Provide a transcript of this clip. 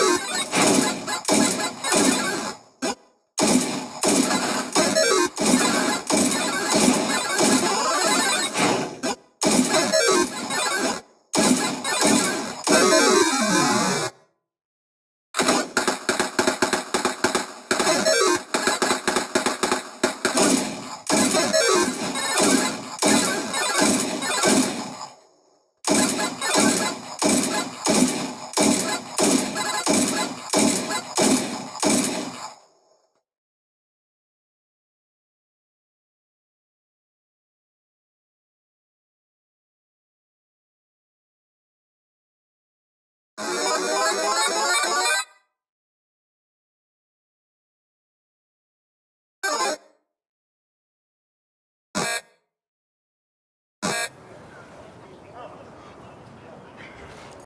Woo!